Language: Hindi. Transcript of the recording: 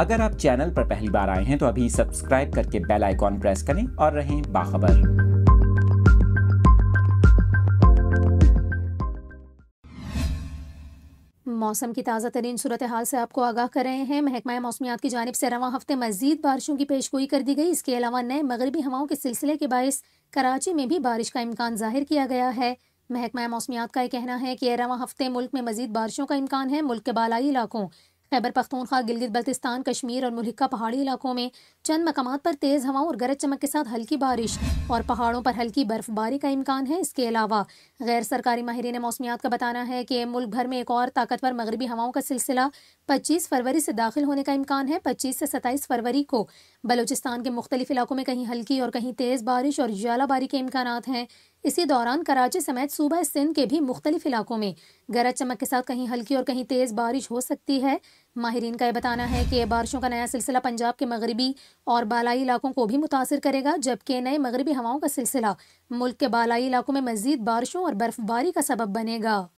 अगर आप चैनल पर पहली बार आए हैं तो अभी सब्सक्राइब करके बेल आइकॉन प्रेस करें और रहें बाखबर। मौसम की ताज़ा तरीन सूरत हाल से आपको आगाह कर रहे हैं। महकमा मौसमियात की जानब से रवा हफ़्ते मजीद बारिशों की पेशगोई कर दी गई। इसके अलावा नए मगरबी हवाओं के सिलसिले के बायस कराची में भी बारिश का इम्कान ज़ाहिर किया गया है। महकमा मौसमियात का यह कहना है कि रवा हफ़्ते मुल्क में मजीद बारिशों का इम्कान है। मुल्क के बालाई इलाकों खैबर पख्तूनख्वा, गिलगित बल्तिस्तान, कश्मीर और मुल्क पहाड़ी इलाकों में चंद मकाम पर तेज़ हवाओं और गरज चमक के साथ हल्की बारिश और पहाड़ों पर हल्की बर्फबारी का इम्कान है। इसके अलावा गैर सरकारी माहरीन मौसमियात का बताना है कि मुल्क भर में एक और ताकतवर मगरबी हवाओं का सिलसिला पच्चीस फरवरी से दाखिल होने का इम्कान है। पच्चीस से सत्ताईस फरवरी को बलूचिस्तान के मुख्तलिफ़ इलाकों में कहीं हल्की और कहीं तेज़ बारिश और जालाबारी के इम्कान हैं। इसी दौरान कराची समेत सूबा सिंध के भी मुख्तलिफ़ इलाकों में गरज चमक के साथ कहीं हल्की और कहीं तेज़ बारिश हो सकती है। माहरीन का यह बताना है कि बारिशों का नया सिलसिला पंजाब के मगरबी और बालाई इलाकों को भी मुतासर करेगा, जबकि नए मगरबी हवाओं का सिलसिला मुल्क के बालाई इलाकों में मजीद बारिशों और बर्फबारी का सबब बनेगा।